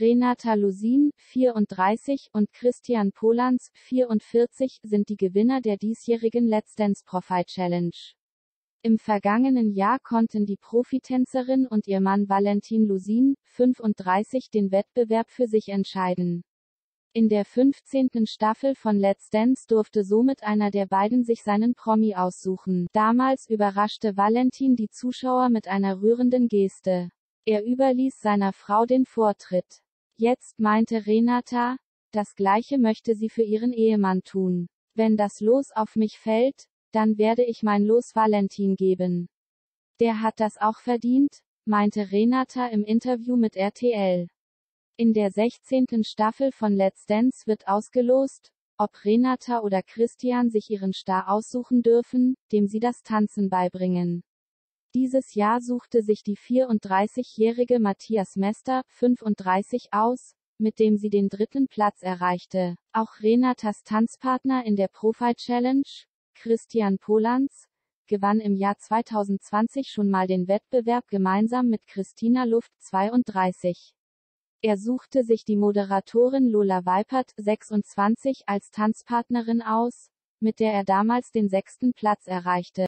Renata Lusin, 34, und Christian Polans, 44, sind die Gewinner der diesjährigen Let's Dance Profile Challenge. Im vergangenen Jahr konnten die Profitänzerin und ihr Mann Valentin Lusin, 35, den Wettbewerb für sich entscheiden. In der 15. Staffel von Let's Dance durfte somit einer der beiden sich seinen Promi aussuchen. Damals überraschte Valentin die Zuschauer mit einer rührenden Geste. Er überließ seiner Frau den Vortritt. Jetzt meinte Renata, das gleiche möchte sie für ihren Ehemann tun. Wenn das Los auf mich fällt, dann werde ich mein Los Valentin geben. Der hat das auch verdient, meinte Renata im Interview mit RTL. In der 16. Staffel von Let's Dance wird ausgelost, ob Renata oder Christian sich ihren Star aussuchen dürfen, dem sie das Tanzen beibringen. Dieses Jahr suchte sich die 34-jährige Matthias Mester, 35 aus, mit dem sie den dritten Platz erreichte. Auch Renatas Tanzpartner in der Profile Challenge, Christian Polans, gewann im Jahr 2020 schon mal den Wettbewerb gemeinsam mit Christina Luft 32. Er suchte sich die Moderatorin Lola Weipert 26 als Tanzpartnerin aus, mit der er damals den sechsten Platz erreichte.